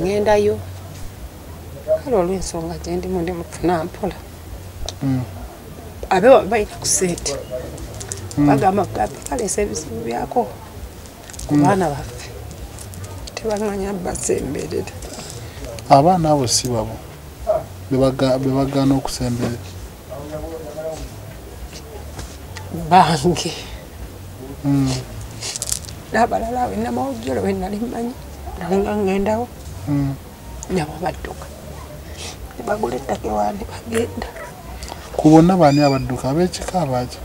ŋŋendayo. Kale olw'ensonga gyendimu ndi mufuna mpola. Mm. abe wa- balina ku sente bagamba gabe kaleesa ebizibu byako. Ku baana baffe. Tebaganya basemberera abaana abo si babo. Bebaga- bebagaana okusemberera bange. Mm, n'abalala wenamawujjolo wenali mmanyi. Nalinga ŋŋendawo. mm. Nabo badduka. Nebagula ettaka ewaani bagenda. Ku bonna baani abadduka ab'ekika abaaki?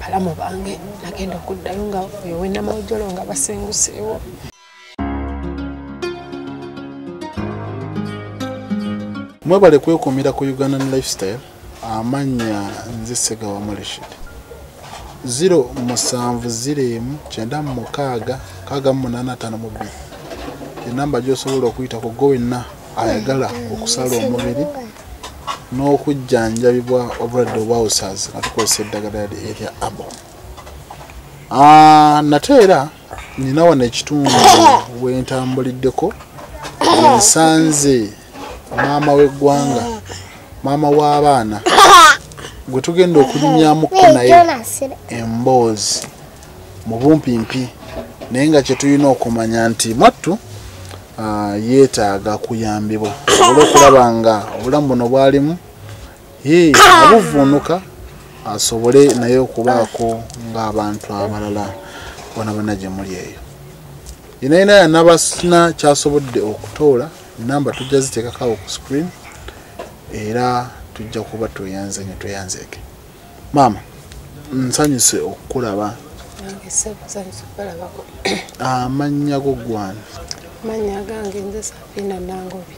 Balamu bange nagenda okuddayo nga oyo wenamawujjolo nga basenguseewo. Mwebale kwekuumira ku ugandan lifestyle amannya nze segawa mulishid. 0 musanvu 0 kyenda mukaaga kaaga mu munaana ataano mu bbiri enamba gy'osobola okuyitako gwe wenna ayagala okusala omubiri n'okujjanjabibwa obulwadde obwa usas nga tukozesa eddagala erya abo. Ah, nate era nina wano ekitundu wentambuliddeko ensanze maama w'eggwanga maama w'abaana gwe tugenda okunyumyamuko naye emboozi mu bumpimpi naye nga kye tulina okumanya nti mwattu yeetaaga kuyambibwa. Olw'okulaba nga obulamu buno bwalimu ye abuvuunuka asobole naye okubaako ng'abantu abalala bona bonna gye muli eyo yenayina yanabasina kyasobodde okutoola namba tujja ziteekakawo ku screen era tujja kuba tweyanze ne tweyanzeeke. Maama nsanyuse okukulaba. Amannya go gwana manya gange nze safiina nangobi.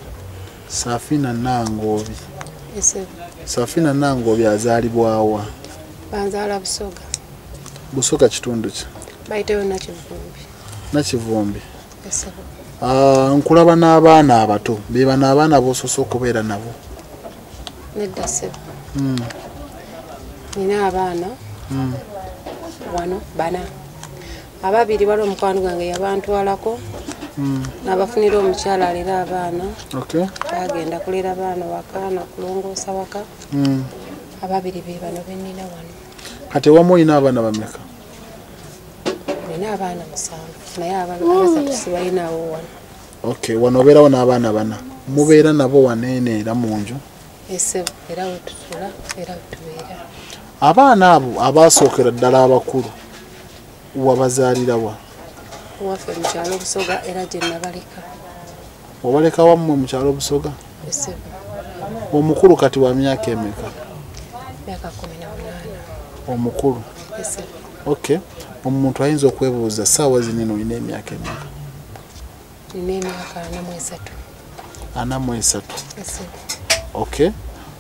Safina nangoobi esebo safina nangoobi azaalibwawa banzaala busoga. Busoga kitundu ki? Bayiteyo nakivumbi. Nakivumbi. Ah, nkulaba n'abaana abato. Be bano abaana b'osoose okubeera nabo. Nedda sebo Mm, nina abaana. Mm. wano bana. Ababiri bali omukwano gwange yabantwalako nabafunira omukyala alera abaana. Okay. bagenda kulera abaana waka nakulongoosa waka. Mm. ababiri be bano benina wano. Kati ewamu olina abaana bameka nina abaana musanvu naye abasatu sibalinawo wano. Okay wano obeerawo n'abaana bana. Mubeera nabo waneene era mu nju. Esebo era wetutula era wetubeera abaana abo abaasookera ddala abakulu wabazaalirawa waffe mukyalo obusoga era gye nabaleka. Wabaleka wammwe mu kyalo busoga? Esebo omukulu kati wa myaka emeka? Myaka kumi na munaana. Omukulu? Okay omuntu ayinza okwebuuza saawa zinene olina emyaka emeka? Nina emyaka ana mu esatu. Ana mu esatu. Okay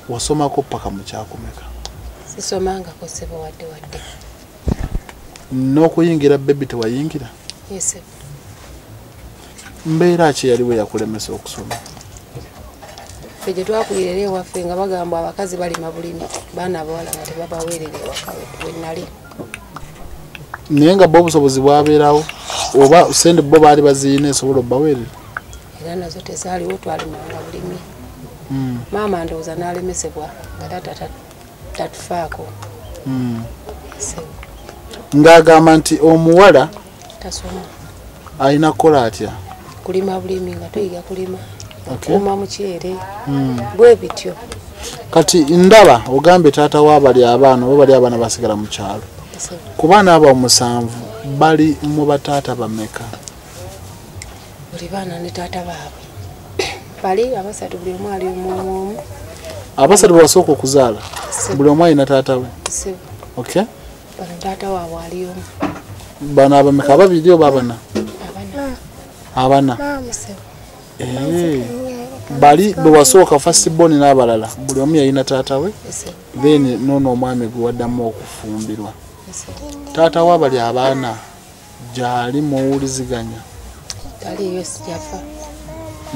wasomako paka mu kyakumeka? Sisomangako sebo wadde wadde. N'okuyingira bebi tewayingira mbeera ki yaliwo yakulemesa okusoma? Ffe gye twakulira era ewaffe nga bagamba abakazi balima bulimi baana abawala nga tebabaweerera ewaka wenali naye nga bo obusobozi bwabeerawo oba sente bo baali baziina esobola obbaweerera era nazo tezaaliwo twalimanga bulimi. Mm, maama ndowooza n'alemesebwa nga taata ta- tatufaako. Mm. esebo ng'agamba nti omuwala tasoma. Alina kukola atya? Kulima bulimi nga tuyiga kulima. Okuuma mukyere Mm. bwe bityo. Kati ndaba ogambe taata wa bali abaana oba bali abaana basigala mu kyalo. Ku baana abo omusanvu bali mu bataata bameka buli baana ne taata baabwe. Bali abasatu buli omu ali omwomu abasatu bebasooka okuzaala? Buli omu alina taata we? Okay. Bano taata waabwe ali omu bano abameka ababiri oba abana. Abana. Eh, bali bwewasooka fastbon n'abalala. Buli omu yalina taata we. Esebo then noono omwami gwe waddamu okufumbirwa. Taata wa bali abaana gyali muwuliziganya taliyo yafa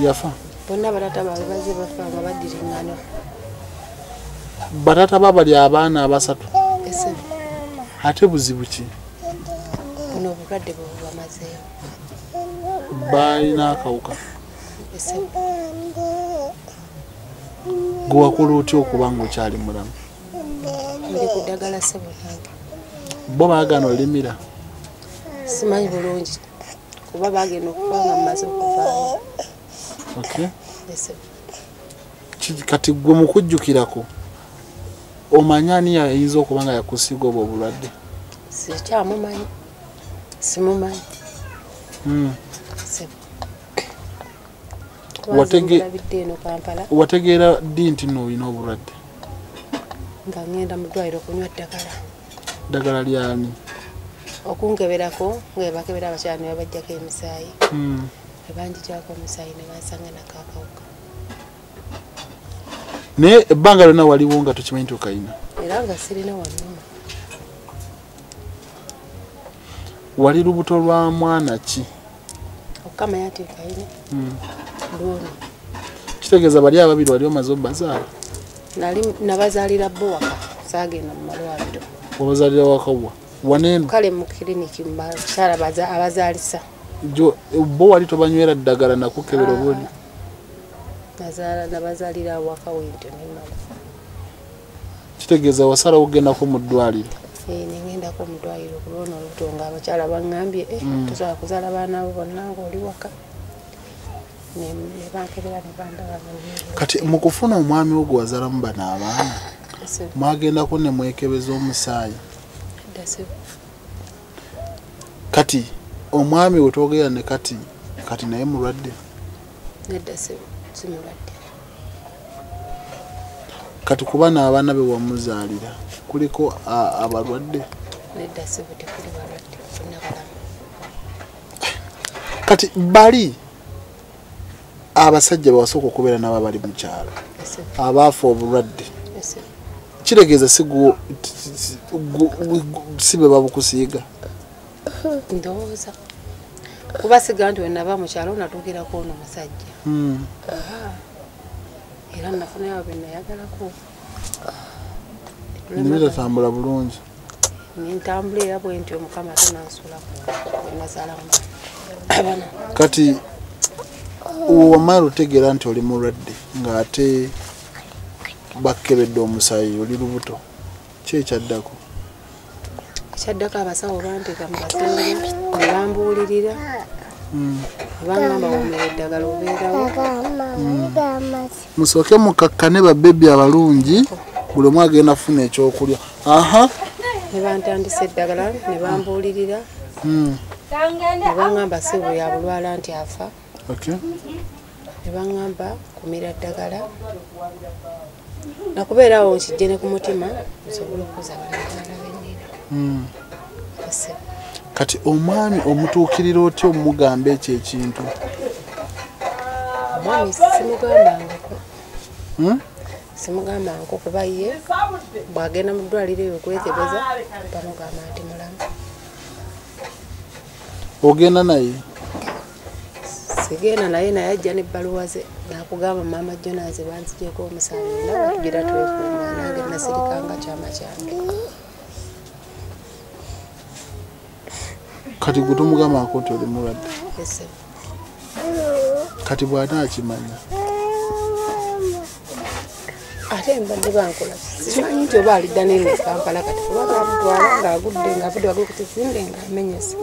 yafa bonna bataata baabwe bazze bafa nga baddiringana. Bataata ba bali abaana abasatu. Ate buzibu ki buno obulwadde bwe bubamazeewo balina akawuka. Esebo gwe wakola otya okuba nga okyali mulamu? Ndi ku ddagala sebo nange bo baagana olimira. Simanyi bulungi kuba bagenda okuba nga mumaze okuvaayo. Kati gwe mukujjukirako omanya ani ayinza okuba nga yakusiga obwo obulwadde? Sikyamumanyi simumanyi Mm. Watege- labidde eno kampala wategeera ddi nti nno olina obulwadde? Nga ngenda mu ddwaliro okunywa ddagala. Ddagala lyani? Okunkeberako nga bakebera abakyala ne babajjako emisaayi. Mm. ne banjijako omusaayi ne bansanga nakakawuka naye ebbanga lyonna waliwo nga tokimanyi nti okayina. Era nga sirina wannuma wali lubuto lwa mwana ki? Okukamanya nti kayina Mm. luuni kitegeeza bali ababiri wali omaze obbazaala nali nabazaalira bo waka saagenda mu malwaliro. Wabazaalira wakawa waneeno kale mu kiriniki bakyala abaza- abazaalisa. Jo bo wali tobanywera ddagala nakukebera obuli? Nazaala nabazaalira waka wento nemala kitegeeza wasalawo ogendako mu ddwaliro nengendako mu ddwaliro kulona olubuto nga abakyala baŋŋambye "Eh, tosobola kuzaala baana bo bonna ngaoli waka. Ne- ne bankebera ne bandaba nga kati mu kufuna omwami wo gwe wazaalamu bano abaana mwagendako ne mwekebeza omusaayi? Kati omwami we twogera ne kati kati naye mulwadde? Nedda simulwadde kati kuba n'abaana be wamuzaalira kuliko abalwadde? Nedda sibu tekuli balwadde bonna balamu. Kati bali abasajja bawasooka okubeera nabo bali mu kyalo? Abaafa obulwadde? Esibu. kitegeeza si si be babukusiiga? Ndowooza. Kuba siga nti wenava mu kyalo natuukirako ono musajja. Mm. Era nafunayo benayagalako nebitatambula bulungi. Nintambula era bwe nti omukama tonansulako wenazaalamu abana kati wamala otegeera nti oli mulwadde ng'ate bakkebedde omusaayi oli lubuto ki ekyaddako? Ekyaddako abasawo banteeka mu kasenge ne bambuulirira abangamba womera eddagala obeerawo. Musooke mukakkane babebi abalungi buli omu agenda kufuna ekyokulya. Aha. Ne bantandisa eddagala ne bambuulirira. Ne baŋŋamba sibu ya bulwala nti afa. Okay. ne baŋŋamba kumira ddagala nakubeerawo nkijje ne ku mutima nsobole okuza balagala bennina Mm. Kati omwami omutuukirira otya omugamba ekyo ekintu? Omwami simugambangako Hmm? simugambangako kuba ye bwagenda mu ddwaliro eyo okwekebeza bamugamba nti mulamu. Ogenda naye? Sigenda naye naye ajja nebbaluwa ze nakugamba maama jonaze banzijeko omusaala nawe tugira twekuuma nange nasirikanga kyama kyange kati gwe tomugambako nti oli mulwadde? Kati bw'anaakimanya ate mbadde bankola. Simanyi nti oba alidda nene kampala kati kuba bamutwala ngaagudde ngaavudde wagulu ku kizimbe ngaamenyese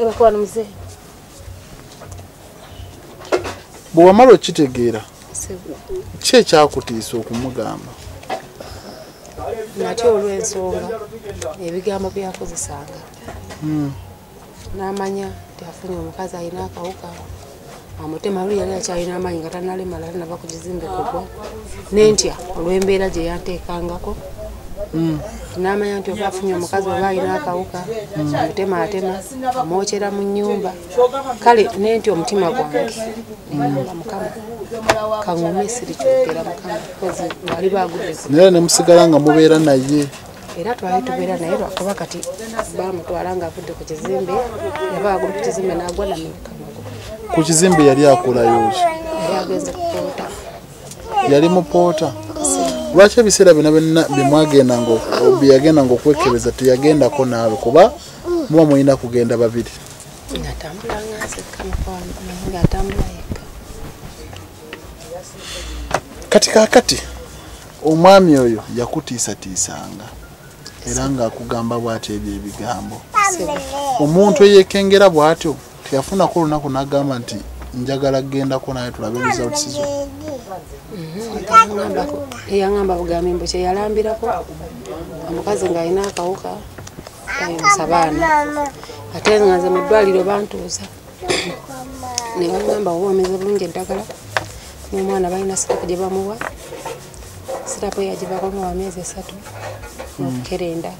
ebakwana muzee bwe wamala okitegeera ki ekyakutiisa okumugamba natya olw'ensonga ebigambo byakozesanga Mm. n'amanya nti afunye omukazi alina akawuka amutema luli yali akyalina amaanyi nga tanalemala nava ku kizimbe kugwa nentya olw'embeera gye yanteekangako. N'amanya nti oba afunye omukazi oba alina akawuka amutema atema amwokyera mu nnyumba. Kale nentya omutima gwange mukama. Kaŋume sirikyogera mukama kozi bali bagudde ku naye nemusigala nga mubeera naye. Era twali tubeera naye lwakuba kati bamutwala ngaavudde ku kizimbe yaba agulu ku kizimbe n'agwa magulu. Ku kizimbe yali akolayo ki? Yali agenze kupoota yali mupoota lwaki ebiseera bina byonna byemwagendanga byeyagenda nga okwekebeza teyagendako naawe? Kuba muba mulina kugenda babiri. Kati kakati omwami oyo yakutiisatiisanga era ng'akugamba bw'atyo ebyo ebigambo. Omuntu eyekengera bw'atyo teyafunako olunaku n'agamba nti njagala kgendako naye tulabe results zo eyaŋŋamba bugambi mbu kyeyalambirako omukazi ng'alina akawuka tayimusa baana. Ate nga nze mu ddwaliro bantuuza ne baŋŋamba oba omeze bulungi eddagala n'omwana balina sirapu gye bamuwa. Sirapu yagibako nga wa myezi esatu n'okukerenda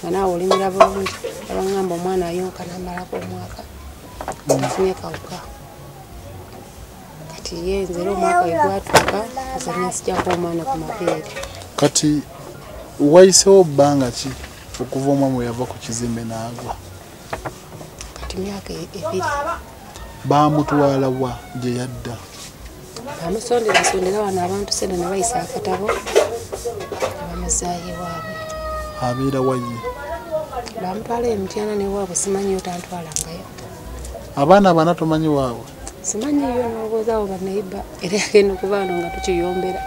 nga naawe olimira bulungi. Abaŋŋamba omwana ayonka namalako omwaka tafunye kawuka kati ye nze era omwaka we gwatuuka nze nesijjako omwana ku mabeere kati wayisewo bbanga ki okuva omwami we yava ku kizimbe n'agwa? Kati myaka e- ebiri. Baamutwala wa gye yadda? Bamusonderasondera wano abantu sena ne bayisa akatabo bamuzaayo waabwe. Abeera waye bamutwala emityana newaabwe simanyiyo tantwalangayo abaana bana tomanyi waabwe simanyiyo nobozaawo banaiba era yagenda okuva wano nga tukiyombera.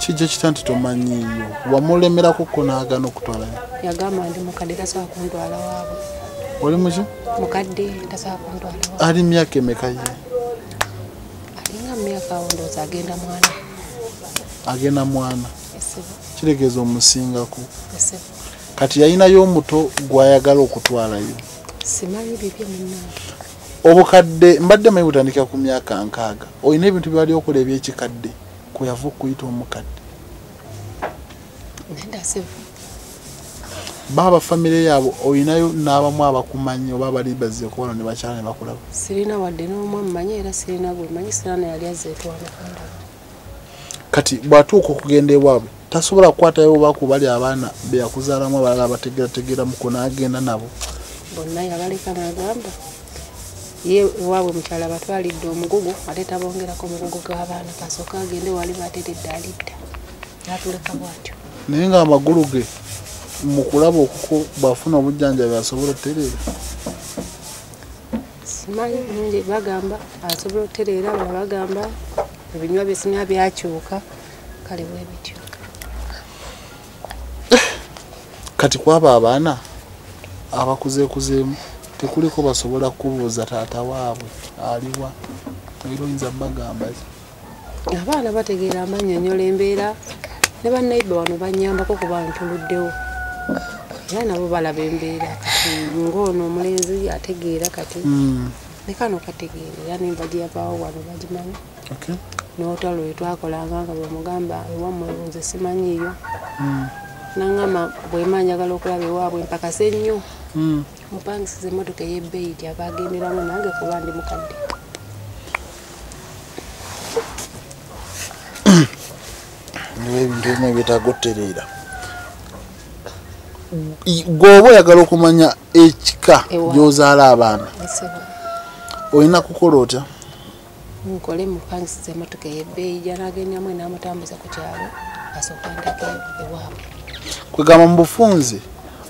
Kijja kita nti tomanyiiyo wamulemerako ko n'agaana okutwalayo yagamba ndi mukadde tasobola kuntwala waabwe. Oli muki mukadde tasobola kuntwala ali myaka emeka ye? Alinga myaka awo ndowooza agenda mwana. Agenda mwana. Kiregeeza omusingako. Kati yalinayo omuto gwayagala okutwalayo. Simanyi bibye munnange obukadde mbadde manyi butandikira ku myaka nkaaga olina ebintu byali okola ebyekikadde kweyava okuyita omukadde. Baaba famire yaabwe olinayo n'abamu abakumanyi oba abali bazzeeko wano ne bakyala ne bakulaba sirina wadde n'omwe mmanyi era sirina gwe manyi sirana yali azeetwana kundaba kati bw'atuuka okugenda ewaabwe tasobola kukwatayo obaku bali abaana beyakuzaalamu abalala abategerategeramuko n'agenda nabo. Bonna yabaleka nagamba ye ewaabwe mukyala batwalidde omugugu ate tabongerako omugugu g'abaana kasooka agende wali bateredde alidda. Natuleka bwatyo. Naye nga amagulu ge mu kulaba okuko bw'afuna obujjanjabi asobola otereera simanyi bulungi bagamba asobola otereera bala bagamba ebinywa byesinya byakyuka kale bwe bityo. Kati kwaba abaana abakuzeekuzeemu tekuliko basobola kubuuza taata waabwe aliwa era oyinza bagamba abaana bategeera amanyonyola embeera. Ne bannaiba wano banyambako kuba ntuluddewo. Era nabo balaba embeera. Kati ngaono omulenzi ategeera kati Mm, ne kano kategeera era nemba gyeyavaawo wano bagimanyi n'otalo lwe twakolanga nga bwemugamba ewammwe nze simanyiiyo Naŋŋama bwema njagala okulaba ewaabwe mpakase nnyo mm. mupangisiza emmotoka ey'ebbeeyi gyaba agenderamu nange kuba ndi mukadde. Niwo ebintu ebimu ebyetaaga otereera gweoba oyagala okumanya ekika gy'ozaala abaana olina kukola otya? Nkole mupangisiza emmotoka ey'ebbeeyi gyanagenderamu enamutambuza ku kyalo asooka ndeke ewaabwe kwegamba mu bufunze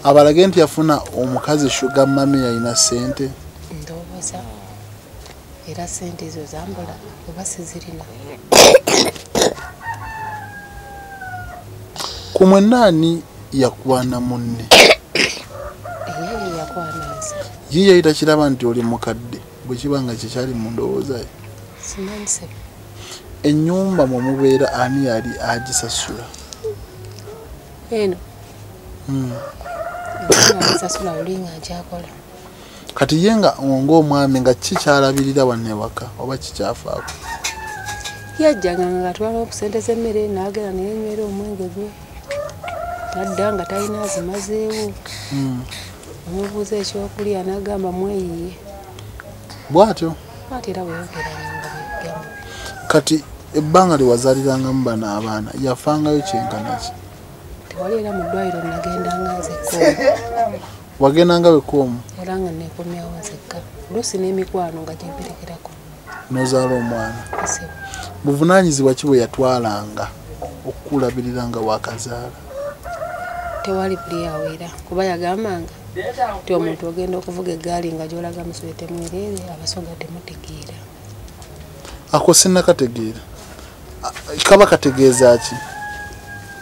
abalage nti yafuna omukazi shuga mami yalina ssente. Ndowooza. Era sente ezo zambula oba sizirina. Ku mwenaani yakwana munne? Ye yali takiraba nti oli mukadde bwe kiba nga kyekyali mu ndowooza ye. Ennyumba mwe mubeera ani yali agisasula eno. Enaaisasula luli nga nkyakola kati ye nga ngaomwami nga kikyalabirira wanne waka oba kikyafaako? Yajjanga nga atwala ku sente z'emmere naagera neyenywera omwenge gwe. Nadda nga talina azimazeewo. Mm. omubuuza ekyokulya nagamba mweyiye bw'atyo? Ate era weyogeranga bigambo kati ebbanga lye wazaalirangamu bano abaana yafangayo kyenkana ki tewali era mu ddwaliro nagendanga nzekka wagendanga wekoomu era nga nekomyawo nzekka oluusi n'emikwano nga gyemperekerako n'ozaala omwana. Buvunaanyizibwa ki bwe yatwalanga okukulabirira nga wakazaala? Tewali buli awera. Kuba yagambanga ti omuntu ogenda okuvuga eggaali nga gyolaga muswete mwereere abasoga temutegeera. Ako sinakategeera kaba kategeeza ki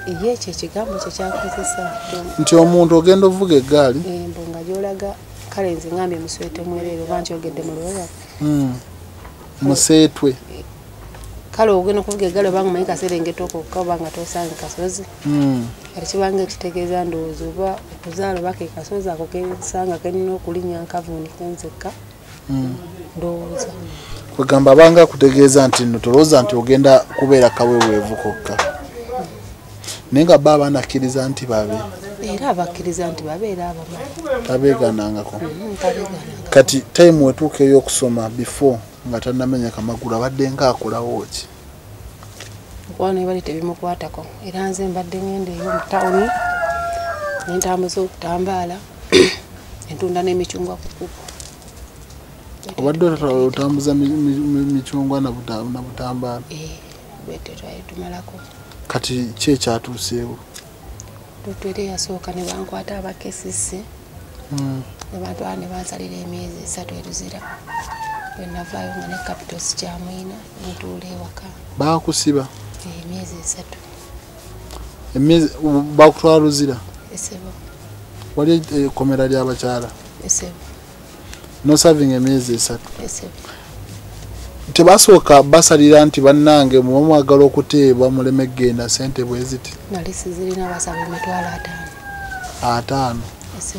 ye ekyo ekigambo kyekyakozesa nti omuntu ogenda ovuga eggaali? Embo nga gyolaga kale nze ngambye muswete mwereere oba nkyogedde mu lwewaka mm, museetwe kale ogenda okuvuga eggaali obanga omanyi kaserengeta okokka oba nga tosange kasozi? Mm, kati kibanga ekitegeeza ndowooza oba okuzaala oba ke kasozi ako kesanga kenina okulinnya nkavuuni kenzekka mm. ndowooza. Kwegamba abanga akutegeeza nti no tolowooza nti ogenda kubeera kaweweevu kokka naye nga ba abaana akkiriza nti babe era abakkiriza nti babeera abamanyi tabeeganangako kati time wetuuka ey'okusoma before nga tannamenya kamagulu abadde ngaakolawo ki okuba nebali tebimukwatako era nze mbadde ngenda eyo mu tawuni nentambuza okutambaala entunda n'emicungwa ku kubo obadde ota- otambuza mi- mi- mi- micungwa na buta- na butambaala bwete twali tumalako kati ki ekyatuuseewo tutwere yasooka ne bankwata abakesisi Mm, ne bantwala ne bansalira emyezi esatu eruzira. Bwenavaayo nga ne capitos kyamwina ntuula ewaka. Baakusiba? Emyezi esatu. Emyezi bakutwala luzira? Esebo. Wali ekkomera ly'abakyala esebo. Nosaving emyezi esatu? Esebo tebasooka basalira nti bannange muba mwagala okuteebwa muleme kgenda sente bwe ziti. Nali sizirina basaba emitwalo ataano.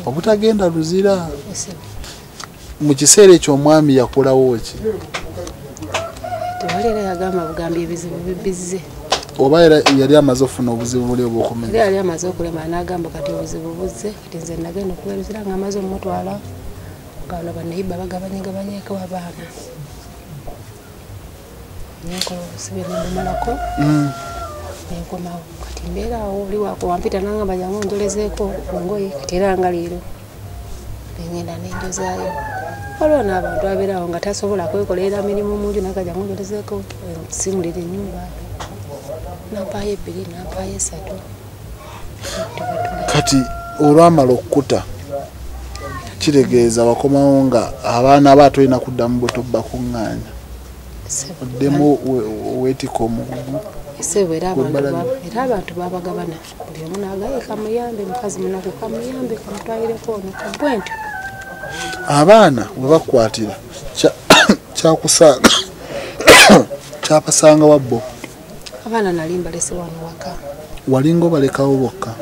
Obutagenda luzira? Mu kiseera ekyo omwami yakolawo ki? Tewali era yagamba bugambi ebizibu bibizze oba era yali amaze okufuna obuzibu buli era obwokumenya yali amaze okulema n'agamba kati obuzibu buzze kati nze nagenda okuberuzira nga amaze omutwala ngano banaiba bagabanyegabanyeko abaana nenkola obusibe nebumalako Mm, nenkomawo kati mbeera awo oli wako wampita nangamba jangu onjolezeeko kungoye kati era nga leero nengenda nenjozaayo waliwo n'abantu abeerawo nga tasobola kwekolerera mirimu munju naga jangu onjolezeeko simulira ennyumba nampaayo ebbiri nampaayo esatu kati olwamala okkuta kitegeeza wakomawo nga abaana aba tolina kuddamu buto bakuŋŋaanya oddemu we- weetika omugugu esebo era abantu babagabana buli omu nagaye kamuyambe mukazi munaku kamuyambe kamutwalireko ono kabwentyo abaana we bakwatira kya- kyakusanga kyapasanga wabbo. Abaana nali mbalese wano waka. Walinga obalekawo bokka?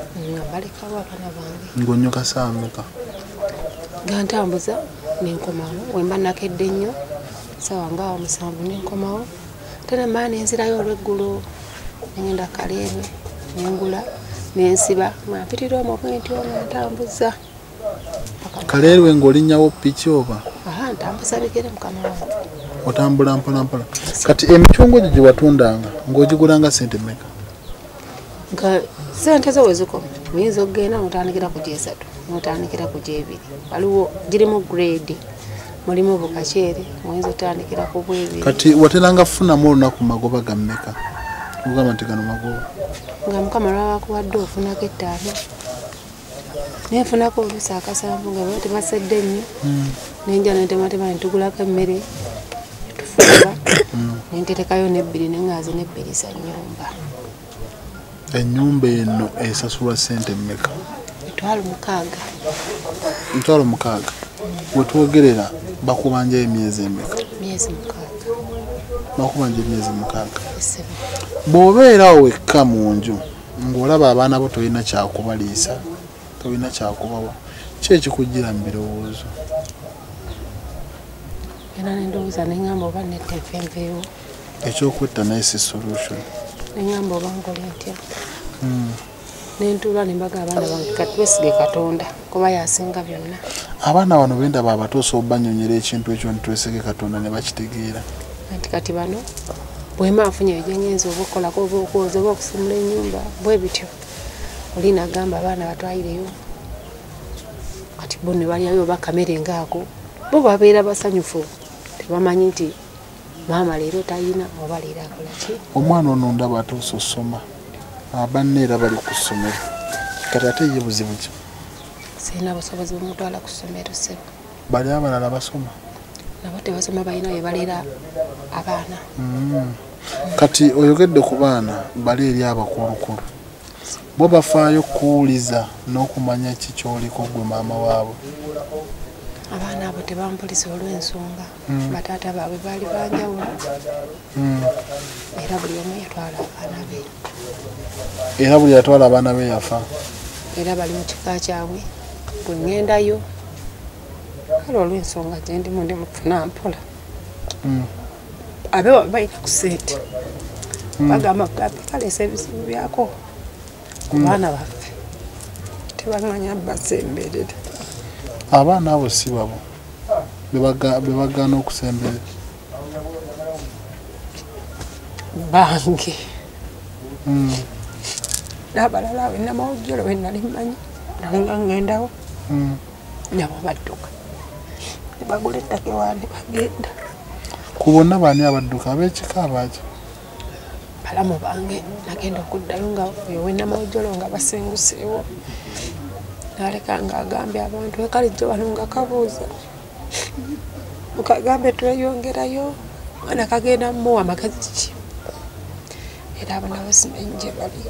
Mbalekawo abaana bange. Ng'onnyoka saamuka? Gantambuza nenkomawo wemba nakedde nnyo sawa ngaawo musanvu nenkomawo tenemaa nenzirayo olweggulo nengenda kaleerwe nengula nensiba. Mwampitira omwo bwentyo nga ntambuza kaleerwe ng'olinnyawo piki oba? Ntambuza bigere mukama wange otambula mpolampola kati emicungwa gyo gye watundanga ng'ogigulanga sente meka nga sente zo wezikoma oyinza okugenda notandikira ku gyesatu notandikira ku gyebiri waliwo girimu grade mulimu bukaceere oyinza otandikira ku bwebiri kati wateranga kufunamu olunaku magoba ga mmeka? Ogamba nti gano magoba. Nga mukama lwabakuwadde ofunako ettaano. Nenfunako oluusi akasanvu nga baba tebasedde nnyo. Nenja nentematema netugulako emmere netufumba nenterekayo nebbiri neŋŋazi nebbiri za nnyumba. Ennyumba eno esasulwa sente mmeka? Mitwalo mukaaga mitwalo mukaaga wetwogerera bakubanjayo emyezi emeka? Bakubanja emyezi mukaaga. Bw'obeerawo wekka mu nju ng'olaba abaana bo tolina kyakubaliisa tolina kyakubawa ki ekikujjira mu birowoozo? Era nendowooza neŋŋamba oba nettenfenveewo ekyokwetta naye si solution. Neŋŋamba oba nkole ntya. Nentuula nembaga abaana bange kati twesige katonda kuba yasinga byonna. Abaana bano bendaba abatuusa obanyonyera ekintu ekyo nitwesege katonda ne bakitegeera. Nti kati bano bwema afunye ebyengenza oba okukolako oba okwoza oba okusimula ennyumba bwe bityo. Oli nagamba abaana batwayireyo. Kati bo ne balyayo oba kamere ngaako bo babeera basanyufu. Tebamanyi nti maama leero tayina oba leero akola ki. Omwana ono ndaba atuusa osoma. Abanne era bali ku ssomero. Kati ate ye buzibu ki sirina busobozi bumutwala ku ssomero sebo bali abalala basoma nabo tebasoma balina bye baleera abaana. Kati oyogedde ku baana bali eri abakulukulu bo bafaayo kuwuliza n'okumanya ki kyoliko gwe maama waabwe. Abaana abo tebampuliza olw'ensonga. Bataata baabwe baali banjawulo era buli omu yatwala abaana be. Era buli yatwala abaana be yafa. Era bali mu kika kyabwe bwe ŋŋendayo kale olw'ensonga gye ndimu ndi mufuna mpola. Mm. abe wabe balina ku sente bagamba gambe kaleesa ebizibu byako. Ku baana baffe tebaŋŋanya basemberera abaana abo si babo. Be baga- be bagaana okusemberera bange. Mm, n'abalala awe namawujjolo we nali mmanyi nalinga ŋŋendawo mm. Nabo badduka. Ne bagula ettaka ewa ne bagenda. Ku bonna baani abadduka? Ab'ekika abaaki? Balamu bange nagenda okuddayo nga ewe namawujjolo nga basenguseewo. Naleka ng'agambye abantu ekalijjo wano nga kabuuza mukagambe tweyongerayo. Mwana kagenda mmuwa magezi ki? Era abo nabo simanyi gye bali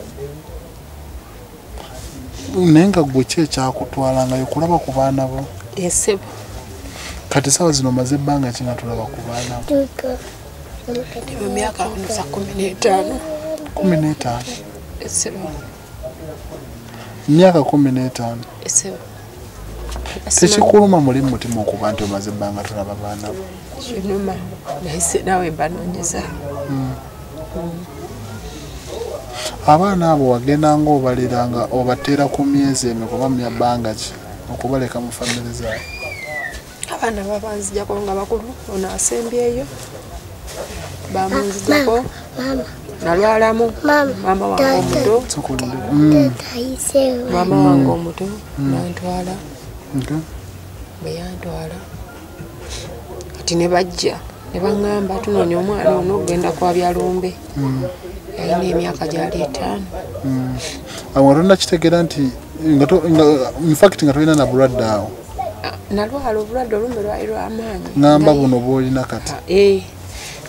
naye nga gwe ki ekyakutwalangayo kulaba ku baana bo. Esebo kati saawa zino maze ebbanga ki nga tulaba ku baana bo. Mu myaka kunusa kumi n'etaano. Kumi n'etaano. Esebo myaka kumi n'etaano. Esebo tekikuluma muli mu mutima okuba nti omaze ebbanga tulaba baana bo. Kinuma naye sinawe banoonyeza abaana abo wagendanga obaliranga obateera ku myezi emeka oba mya bbanga ki okubaleka mu famire zaabwe? Abaana babanzijako nga bakulu ono asembyeyo bamunzijako nalwalamu maama wange omuto. Sokulinde. Mm, maama wange omuto nantwala. Okay. bwe yantwala. Kati ne bajja ne baŋŋamba tunoonya omwana ono okugenda kwabyalumbe yalina emyaka gyali etaano awo nga tonnakitegeera nti infact nga tolina na bulwadde awo Ah, nalwala obulwadde olumu lwali lwamaanyi ŋŋamba Naye- buno bwolina kati. Ah, eh,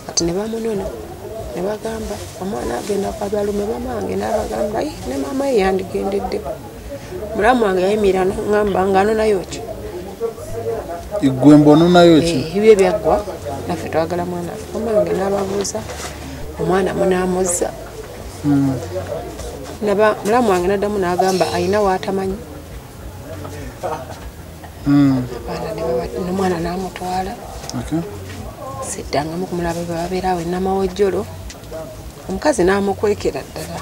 kati ne bamunona ne bagamba omwana agenda kwabalume bamange nabagamba "Ih, ne maama ye yandigendedde mulamu wange yayimirira ngamba nga anonayo ki gwe mbononayo ki Eh, ebyo ebyaggwa naffe twagala mwana ffe omange nababuuza omwana munamuzza Naba- mulamu wange naddamu nagamba ayina waatamanyi Mm, abaana nomwana namutwala. Siddangamu kumulaba bwe babeera awo enamawojjolo omukazi namukwekera ddala.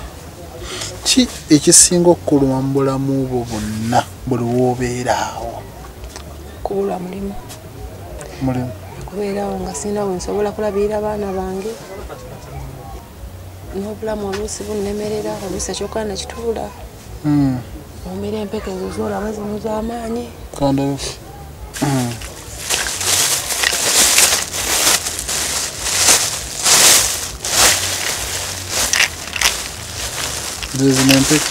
Ki ekisinga okukuluma mu bulamu bwo bwonna buli woobeera awo? Kubulwa mulimu. Mulimu. Kubeerawo nga sirina we nsobola kulabirira baana bange n'obulamu oluusi bunnemerera oluusi ekyokwana nakituula Mm, omira empeka ezo zolaba zino z'amaanyi kandabe Mm. ze zino empeka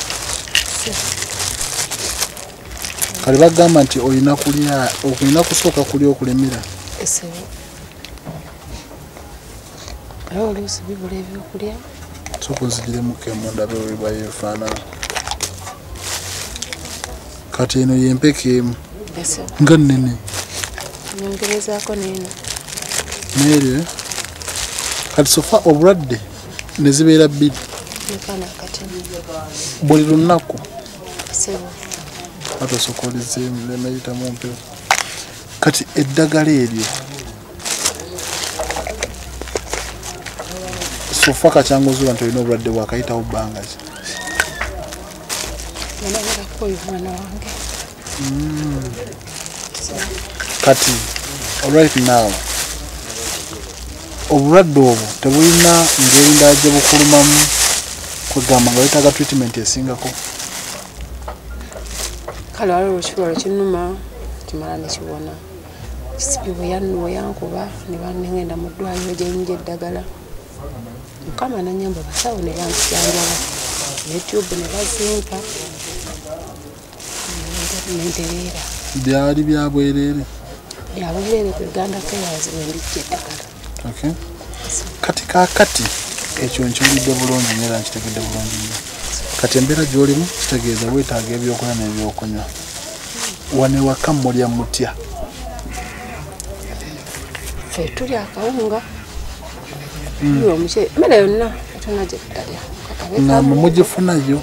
kale bagamba nti olina kulya olina kusooka kulya okulimira esebo era oluusi bibula ebyokulya sooka onzigiremuko emundabe weba yefaanana kati eno yempeka emu. Nga nnene. Nyongerezaako neeno neeryo kati sofa obulwadde ne zibeera bbiri. Buli lunaku. Esebo ate osooka olizeemu nenayitamu mpewo kati eddagala eryo sofa kakyanguzuula nti olina obulwadde bwakayitawo bbanga ki? Nanagerako oyo mwana wange kati right now. Obulwadde obwo tebulina ngeri ndala gye bukulumamu kwegamba nga wetaaga treatment esingako. Kale waliwo ekibalo kinuma kimala nekiwona kisibye bwe yankuba ne banengenda mu ddwaliro gyenyinja eddagala mukama nanyamba basawo ne bansijanjaba youtube ne bazimpa nentereera byali bya bwereere? Yabwerere ku uganda keyazi wendijja eddagala. Kati kaakati ekyo nkiwulidde bulungi nnyo era nkitegedde bulungi nnyo. Kati embeera gy'olimu kitegeeza weetaaga ebyokulya n'ebyokunywa. Wano ewaka mulya mutya? Fe tulya akawunga omukyere mmere yonna tona gye tutalya nga mwe mugifunayo.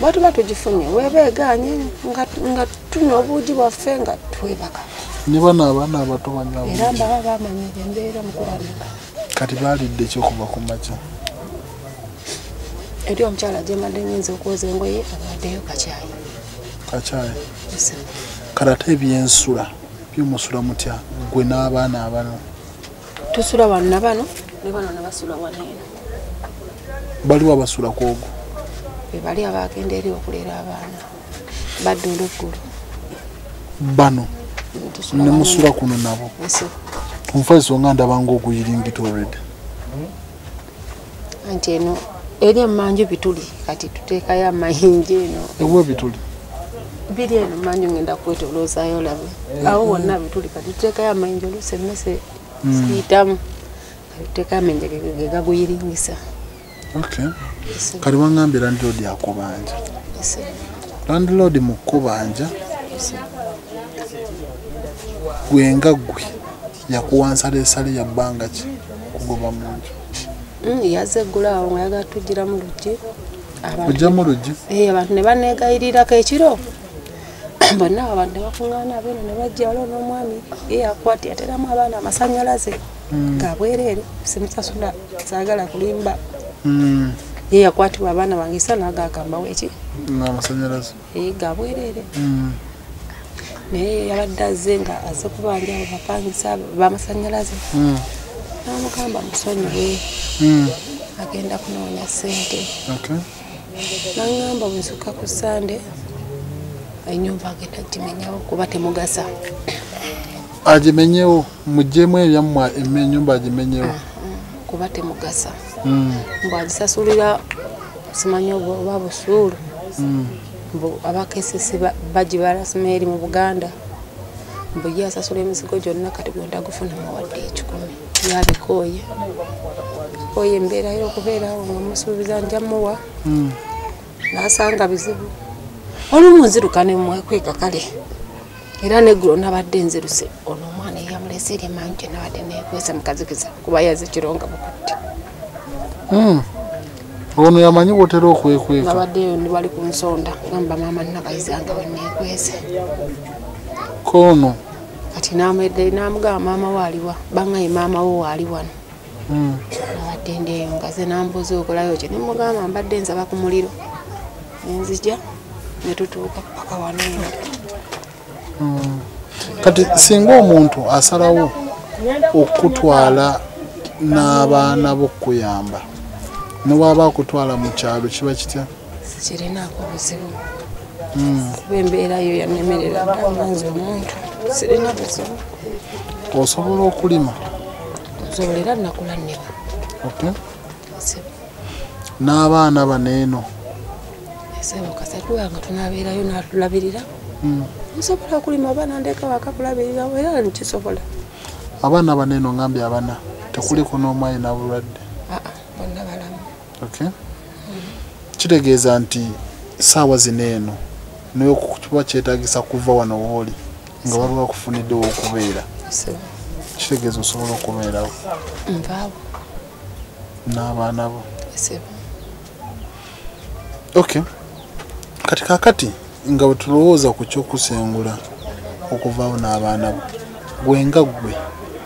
Bwe tuba tugifunye webeeganye nga- nga tunywa obuugi bwaffe nga twebaka. Ne bano abaana abato banywa era bulungi. mbaba bamanyire embeera mukulabika kati baalidde ekyokuva ku makya. Eri omukyala gyemadde ngenza okwoza engoye abaddeyo kakyayi kakyayi kati ate ebyensula byomusula mutya gwe n'abaana abano tusula wano na bano. Ne bano ne basula wano eno baliwo abasula ku ogwo? Be bali abagenda eri okuleera abaana. Badde olweggulu bano Tusula ne wano. musula kuno nabo. Nfaiso nga ndaba ngaoguyiringita olredi anti eno eri emanju bituli. Kati tuteekayo amayinja eno. Ewa ebituli biri eno manju ngenda kwetoloozayo olabe awo wonna bituli kati tuteekayo amayinja oluusi emmese siyitamu kati tuteekayo amayinja ge- gaguyiringisa kati wangambye landlord akubanja landlord mu kkubanja gwe. Yakuwa nsaleesale ya bbanga ki? Kugoba mu nju. Mm, yazze eggulaawo nga yagala tugira mu luggi Abantu ojja mu luggi Eh, abantu ne baneegayirirako ekiro bonna ne bakuŋŋaana abeeno ne bajja waliwo n'omwami ye yakwati yateramu abaana amasanyalaze nga bwereere simusasula saagala kulimba. Mm, ye yakwatibwa abaana bange isa naagakambawo eki? N'amasanyalaze. Ye ga bwereere Mm, naye yabadde azze nga azze kubanja abo bapangisa bamasanyalaze. Mm, namugamba musonyiwe. Mm. agenda kunoonya ssente. Naŋŋamba bwe nsukka ku sande enyumba agenda gimenyawo kuba temugasa. Agimenyewo muggyemu ebyammwe emme ennyumba agimenyewo. Kuba temugasa. Mm, mbu agisasulira simanyi oba busuulu. Mm. mbu abakesesi ba- bagibala simeeri mu buganda. Mbu ye asasula emizigo gyonna kati gwenda gufuna muwadde ekikumi. Yabikooye kooye embeera y'okubeerawo nga musuubiza njamuwa Mm. nasanga bizibu olumu nziruka nemwekweka kale. Era neggulo nabadde nziruse ono omwana eyamulese eri emanju gye nabadde nekwesa mukazikiza kuba yaze kironga bukutti Mm. ono yamanyi bwotera okwekweka? Nabaddeyo ndi wali ku nsonda. Gamba maama nnabayizanga wenekwese koono. Kati namugamba maama we aliwa bangaye maama we waali wano. Mm. nabadde ndeeyo ngaze nambuuza okolayo ki. Nemugamba mbadde nsaba ku muliro. Nenzija netutuuka paka wano eno. Kati singa omuntu asalawo okutwala n'abaana b'okuyamba newaba akutwala mu kyalo kiba kitya? Sikirinaako buzibu. Kuba embeera yo yanemerera ddala nze omuntu sirina buzibu. Osobola okulima? Nsobola era nakulannibwa okay? n'abaana baneeno esebo kasatu wange tunabeerayo natulabirira. Nsobola okulima abaana ndeka waka kulabirira era nkisobola abaana baneeno ngambye abana tekuliko n'omu alina bulwadde aa bonna balamu. Kitegeeza nti saawa zino eno naye kuba kyetagisa kuva wano wooli nga waliwo akufuniddewo okubeera kitegeeza osobola okubeerawo? Nvaawo. N'abaana bo? Okay kati kakati nga bwe tulowooza ku kyokusengula okuvaawo n'abaana bo gwe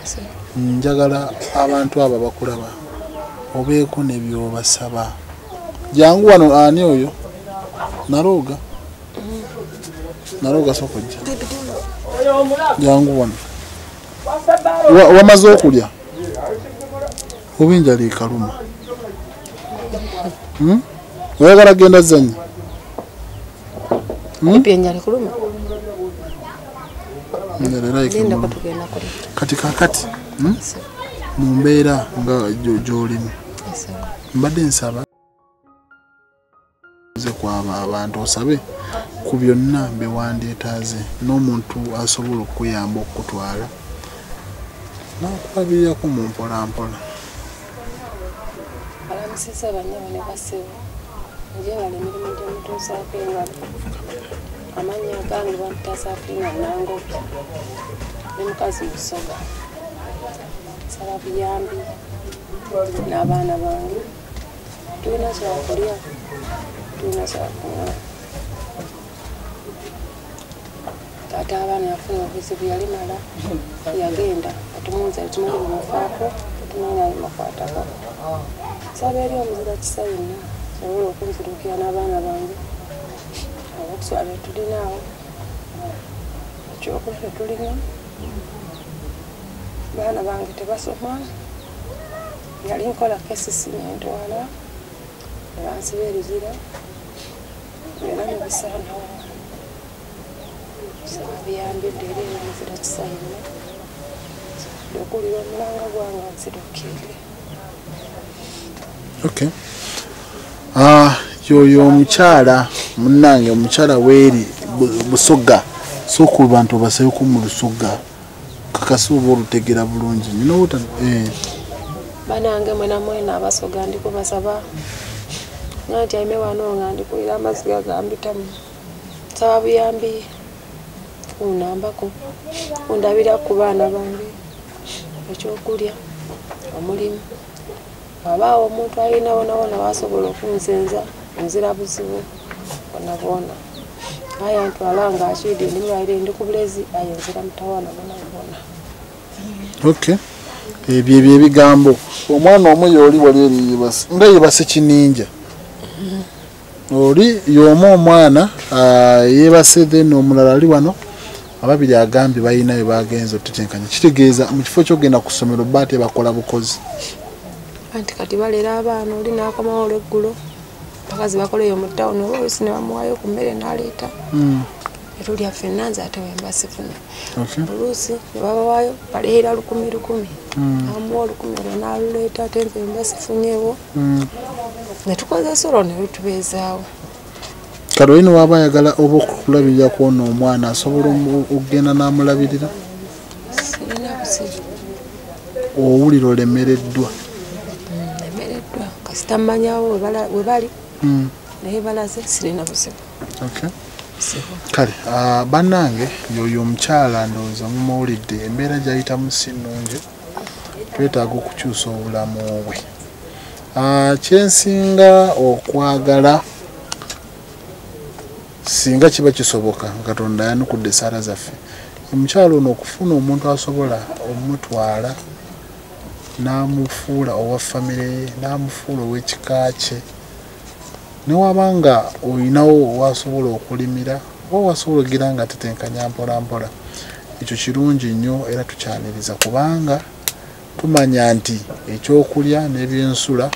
esebo njagala abantu abo bakulaba obeeko nebyobasaba jangu wano ani oyo? Nalooga. Nalooga sokojja jangu wano. Wa- wamaze okulya? Oba enjala ekaluma Hmm? oyagala genda zanya epi enjala kuluma enjala era linda ekaluma katugenda kulya kati kakati hmm? esebo mu mbeera nga gyo- gy'olimu mbadde nsaba. Otuuze kwaba abantu osabe. Ku byonna byewandyetaaze n'omuntu asobola okukuyamba okukutwala. N'okubabirirako mu mpolampola balamusiza banyabo ne basebo njebala emirimu gyemutuusaako engalo amannya agange bamutasaafirina nangobi ne mukazi musoga. Sala buyambi n'abaana bange. Tulina kyakulya tulina kyakunywa. Taata abaana yafuna obuzibu yali mala yagenda atumuuza tumali bumufaako tumanyi makwatako saba eri omuzira kisa yenna sobola okunzirukira n'abaana bange. Okuswala tulinaawo ekyokulya tetulina baana bange tebasoma. Yali nkola kesisi nentwala nebansiba erigira era nebisaanawo biyambidde eri omuzira kisa yenna okulira omulanga gwange nzirukire. Okay yoyo omukyala munnange omukyala weeri Bu- busoga sooka abantu obasabeko mu lusoga kakasi oba olutegera bulungi. Nina obuta eh, banange mwena mwena abasoga ndikubasaba nga nti aime wano nga ndikulira amazzi gagambitamu nsaba buyambi. Kunambako kundabira ku baana bange ekyokulya omulimu abaawo omuntu alina wonawona wasobola okunzenza nzira buzibu bona bona. Aye ntwala nga akidi ndimulwaire ndi ku bulezi ayenzera mutawana bona bona. Okay ebyo ebyo ebigambo. Omwana omu yooli wali eri yebase nga yebase kininja oli y'omu omwana yeebase then omulala ali wano ababiri agambye balina bye bagenza otutenkanya. Kitegeeza mu kifo kyogenda ku ssomero ba tebakola bukozi anti kati balera abaana oli nakomawo olweggulo bakazi bakoleyo mu tawuni oba olusi ne bamuwaayo ku mmere n'aleeta. Mm, etulya ffenna nze ate wemba sifuna. Okay. oluusi ne babawaayo baleera lukumi lukumi. Mm, amuwa olukumi olwo n'aluleeta ate nze wemba sifunyeewo mm. ne tukozesa olwo ne lutubeezaawo. Kale olina waaba ayagala oba okukulabirira kwona omwana asobola okugenda n'amulabirira? Owulira olemereddwa mmanyawo we bali. Mm, naye balaze sirina buzibu. Kale ah, bannange yoyo omukyala ndowooza mumuwulidde embeera gyayitamu si nnungi twetaaga okukyusa obulamu bwe. Ah, kyensinga okwagala singa kiba kisoboka katonda yanukudde esaala zaffe. Omukyala ono okufuna omuntu asobola omutwala n'amufuula owa famire ye n'amufuula ow'ekika kye. Newaba nga olinawo wasobola okulimira oba wasobola ogira nga tetenkanya mpola mpola ekyo kirungi nnyo era tukyaniriza kubanga tumanya nti ekyokulya n'ebyensula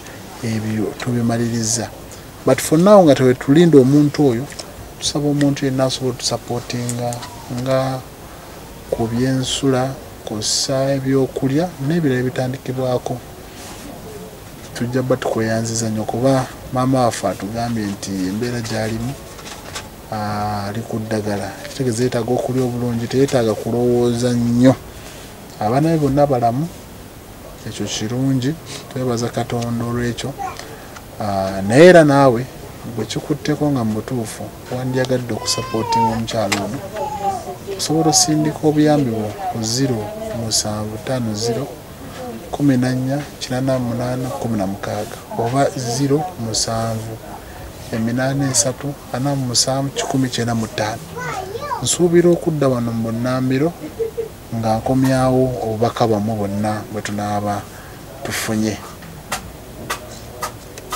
ebyo tubimaliriza. But fonawo nga tewetulinda omuntu oyo tusaba omuntu yenna asobola otusapootinga nga ku byensula kussa ebyokulya n'ebirala ebitandikibwako. Tujja bba tukweyanziza nnyo kuba maama waffe atugambye nti embeera gy'alimu ah, ali ku ddagala. Kitegeeza yeetaaga okulya obulungi teyeetaaga kulowooza nnyo. Abaana be bonna balamu ekyo kirungi twebaza katonda olwekyo. Ah, naye era naawe bwe kikutteko nga mu butuufu wandyagadde okusapootinga omukyalo ono osobola osindika obuyambi bwo ku 0 musanvu tano 0 kumi na nnya kinana munaana kumi na mukaaga oba 0 musanvu eminaana esatu ana mu musanvu kikumi kyenda mu ttaano. Nsuubira okudda wano mu bunnambiro nga nkomyawo obubaka bwammwe bwonna bwe tunaaba tufunye.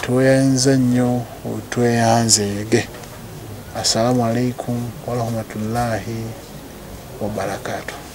Tweyanza nnyo tweyanzeege. Assalamu alaikum warahmatullahi wabarakatuh